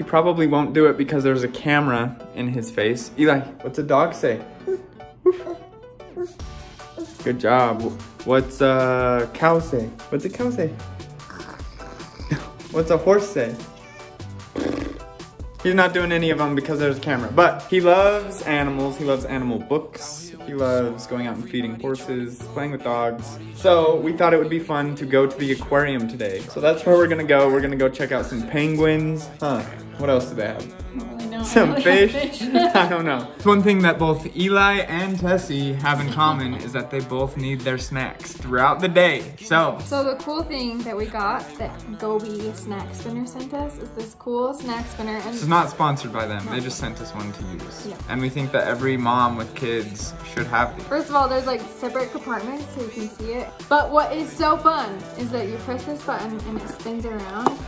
He probably won't do it because there's a camera in his face. Eli, what's a dog say? Good job. What's a cow say? What's a cow say? What's a horse say? He's not doing any of them because there's a camera, but he loves animals. He loves animal books. He loves going out and feeding horses, playing with dogs. So we thought it would be fun to go to the aquarium today. So that's where we're gonna go. We're gonna go check out some penguins. Huh, what else do they have? Some fish? I don't know. One thing that both Eli and Tessie have in common is that they both need their snacks throughout the day. So, So the cool thing that we got that GoBe Snack Spinner sent us is this cool snack spinner and this is not sponsored by them. They just sent us one to use. Yeah. And we think that every mom with kids should have these. First of all, there's like separate compartments so you can see it. But what is so fun is that you press this button and it spins around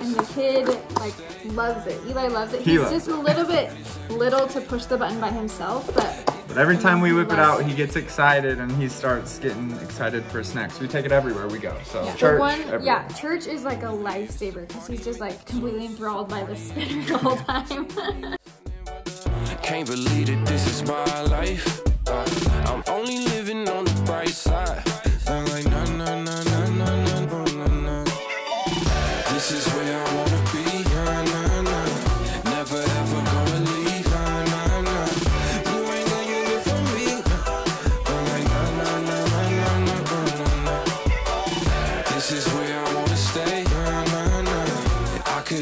and the kid like loves it. Eli loves it. He He's loves just a little bit little to push the button by himself, but But every time we whip it out, he gets excited and he starts getting excited for snacks. We take it everywhere we go. So yeah, church, one, everywhere. yeah, church is like a lifesaver because he's just like completely enthralled by the spinner the whole time. Can't believe that this is my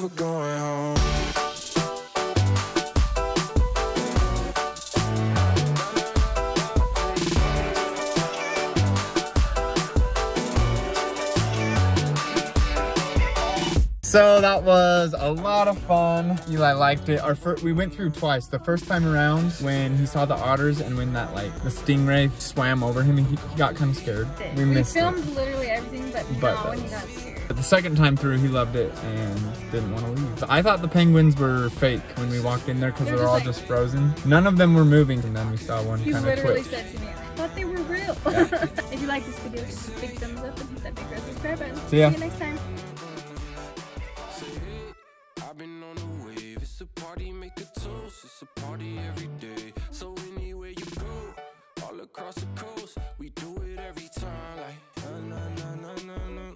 never going home. So that was a lot of fun. Eli liked it. Our fir- we went through twice. The first time around when he saw the otters and when that like the stingray swam over him and he, he got kind of scared. We we missed filmed it. literally everything, but, But not when he got scared. But the second time through, he loved it and didn't want to leave. I thought the penguins were fake when we walked in there because they're all like, just frozen. None of them were moving, and then we saw one kind of twitch. said to me, I thought they were real. Yeah. if you like this video, big thumbs up and hit that big red subscribe button. See, ya. See you next time. across the coast. We do it every time, like na na na na na na.